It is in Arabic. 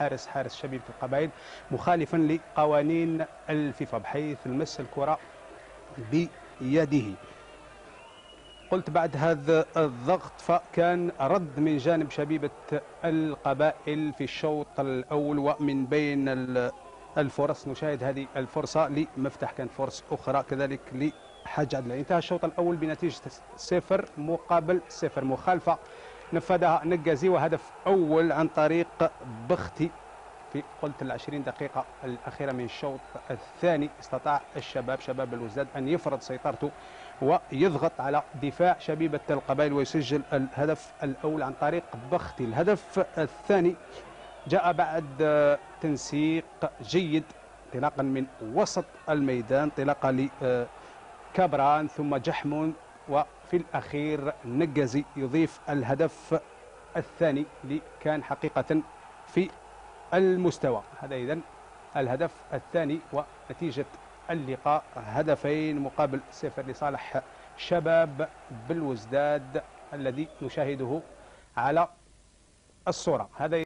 الحارس حارس شبيبة القبائل مخالفا لقوانين الفيفا بحيث المس الكرة بيده. قلت بعد هذا الضغط فكان رد من جانب شبيبة القبائل في الشوط الأول ومن بين الفرص. نشاهد هذه الفرصة لمفتح كانت فرص أخرى كذلك لحاج عدل انتهى الشوط الأول بنتيجة صفر مقابل صفر. مخالفة نفذها نقازي وهدف أول عن طريق بختي في قلت العشرين دقيقة الأخيرة من الشوط الثاني. استطاع الشباب شباب الوزداد أن يفرض سيطرته ويضغط على دفاع شبيبة القبائل ويسجل الهدف الأول عن طريق بختي الهدف الثاني جاء بعد تنسيق جيد انطلاقا من وسط الميدان انطلاقا لكابران ثم جحمون وفي الأخير نقزي يضيف الهدف الثاني اللي كان حقيقة في المستوى. هذا إذن الهدف الثاني ونتيجة اللقاء. هدفين مقابل صفر لصالح شباب بالوزداد الذي نشاهده على الصورة. هذا